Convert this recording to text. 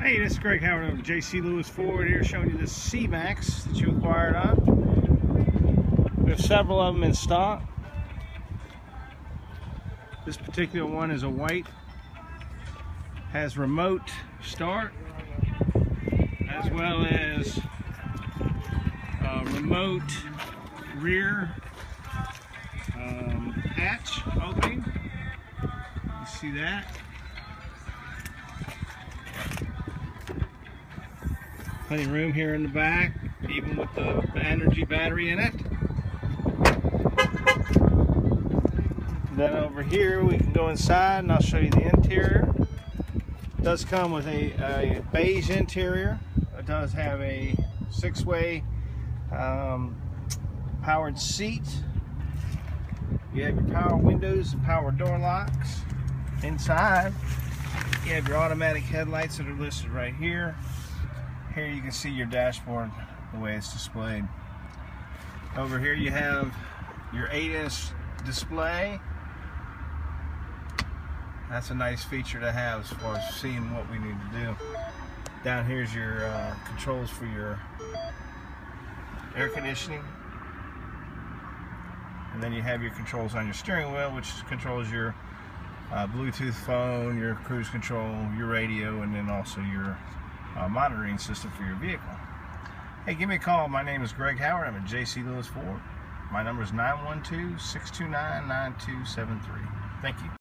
Hey, this is Greg Howard of JC Lewis Ford here showing you the C-Max that you acquired on. We have several of them in stock. This particular one is a white, has remote start, as well as remote rear um, hatch opening. You see that? Plenty of room here in the back, even with the, Energi battery in it. Then over here we can go inside and I'll show you the interior. It does come with a, a beige interior. It does have a six-way um, powered seat. You have your power windows and power door locks. Inside, you have your automatic headlights that are listed right here. Here you can see your dashboard, the way it's displayed. Over here you have your 8-inch display. That's a nice feature to have as far as seeing what we need to do. Down here's your uh, controls for your air conditioning. And then you have your controls on your steering wheel, which controls your uh, Bluetooth phone, your cruise control, your radio, and then also your uh, monitoring system for your vehicle. Hey, give me a call. My name is Greg Howard. I'm at JC Lewis Ford. My number is 912-629-9273. Thank you.